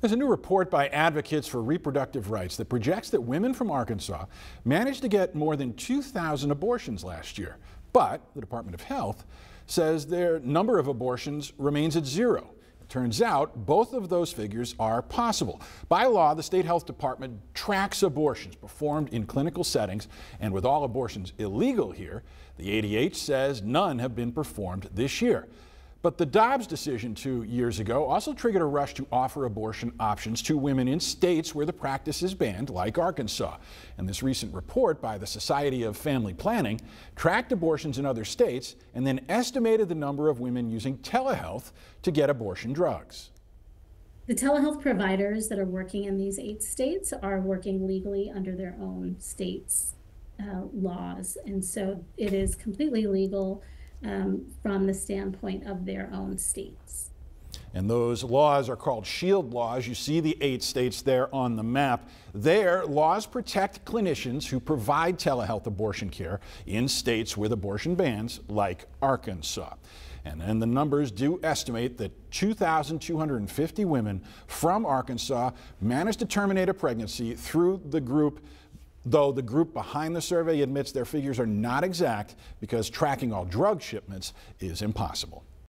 There's a new report by Advocates for Reproductive Rights that projects that women from Arkansas managed to get more than 2,000 abortions last year. But the Department of Health says their number of abortions remains at zero. It turns out both of those figures are possible. By law, the state health department tracks abortions performed in clinical settings, and with all abortions illegal here, the ADH says none have been performed this year. But the Dobbs decision two years ago also triggered a rush to offer abortion options to women in states where the practice is banned, like Arkansas. And this recent report by the Society of Family Planning tracked abortions in other states and then estimated the number of women using telehealth to get abortion drugs. The telehealth providers that are working in these eight states are working legally under their own states' uh, laws. And so it is completely legal um, from the standpoint of their own states. And those laws are called shield laws. You see the eight states there on the map. There, laws protect clinicians who provide telehealth abortion care in states with abortion bans, like Arkansas. And then the numbers do estimate that 2,250 women from Arkansas managed to terminate a pregnancy through the group though the group behind the survey admits their figures are not exact because tracking all drug shipments is impossible.